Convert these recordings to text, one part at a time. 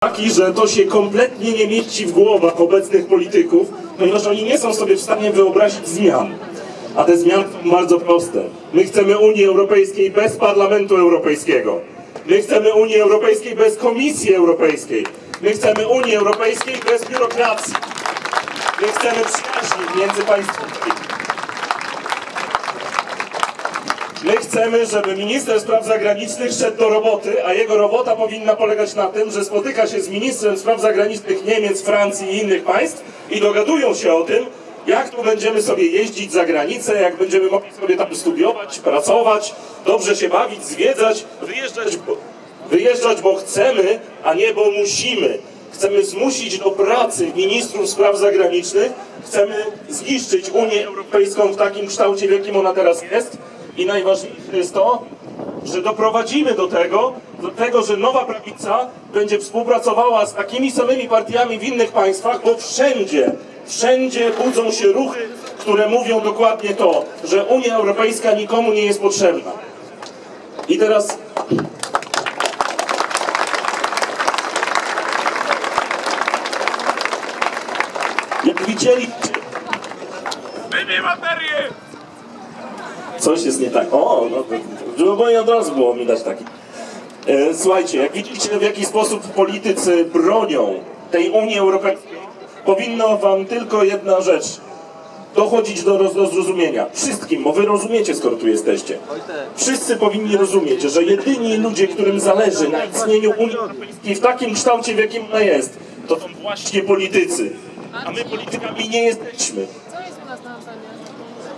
taki, że to się kompletnie nie mieści w głowach obecnych polityków, ponieważ oni nie są sobie w stanie wyobrazić zmian. A te zmiany są bardzo proste. My chcemy Unii Europejskiej bez Parlamentu Europejskiego. My chcemy Unii Europejskiej bez Komisji Europejskiej. My chcemy Unii Europejskiej bez biurokracji. My chcemy przyjaźni międzypaństwowej. My chcemy, żeby minister spraw zagranicznych szedł do roboty, a jego robota powinna polegać na tym, że spotyka się z ministrem spraw zagranicznych Niemiec, Francji i innych państw i dogadują się o tym, jak tu będziemy sobie jeździć za granicę, jak będziemy mogli sobie tam studiować, pracować, dobrze się bawić, zwiedzać, wyjeżdżać, bo, wyjeżdżać, bo chcemy, a nie bo musimy. Chcemy zmusić do pracy ministrów spraw zagranicznych, chcemy zniszczyć Unię Europejską w takim kształcie, w jakim ona teraz jest. I najważniejsze jest to, że doprowadzimy do tego, do tego, że nowa prawica będzie współpracowała z takimi samymi partiami w innych państwach, bo wszędzie, wszędzie budzą się ruchy, które mówią dokładnie to, że Unia Europejska nikomu nie jest potrzebna. I teraz jak widzieliście, Wyjmij baterię! Coś jest nie tak. O, no, żeby bo nie od razu było widać taki. E, Słuchajcie, jak widzicie w jaki sposób politycy bronią tej Unii Europejskiej, powinno wam tylko jedna rzecz dochodzić do, roz, do zrozumienia. Wszystkim, bo wy rozumiecie, skoro tu jesteście. Wszyscy powinni rozumieć, że jedyni ludzie, którym zależy na istnieniu Unii Europejskiej w takim kształcie, w jakim ona jest, to są właśnie politycy. A my politykami nie jesteśmy. Co jest u nas na?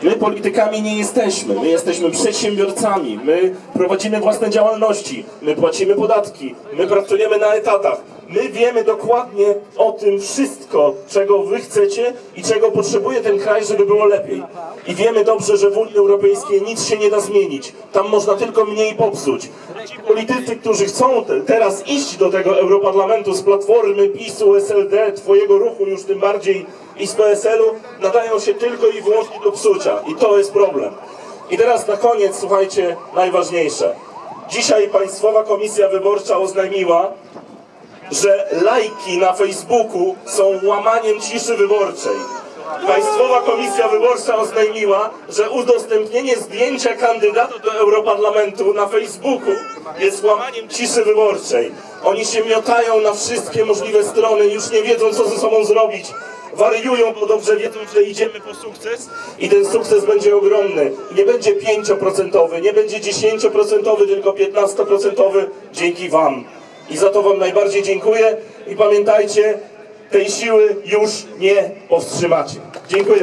My politykami nie jesteśmy, my jesteśmy przedsiębiorcami, my prowadzimy własne działalności, my płacimy podatki, my pracujemy na etatach. My wiemy dokładnie o tym wszystko, czego wy chcecie i czego potrzebuje ten kraj, żeby było lepiej. I wiemy dobrze, że w Unii Europejskiej nic się nie da zmienić. Tam można tylko mniej popsuć. Ci politycy, którzy chcą te, teraz iść do tego Europarlamentu z Platformy, PiSu, SLD, twojego ruchu już tym bardziej i z PSL-u, nadają się tylko i wyłącznie do psucia. I to jest problem. I teraz na koniec, słuchajcie, najważniejsze. Dzisiaj Państwowa Komisja Wyborcza oznajmiła, że lajki na Facebooku są łamaniem ciszy wyborczej. Państwowa Komisja Wyborcza oznajmiła, że udostępnienie zdjęcia kandydata do Europarlamentu na Facebooku jest łamaniem ciszy wyborczej. Oni się miotają na wszystkie możliwe strony, już nie wiedzą co ze sobą zrobić. Wariują, bo dobrze wiedzą, że idziemy po sukces i ten sukces będzie ogromny. Nie będzie 5%, nie będzie 10%, tylko 15% dzięki Wam. I za to Wam najbardziej dziękuję i pamiętajcie, tej siły już nie powstrzymacie. Dziękuję.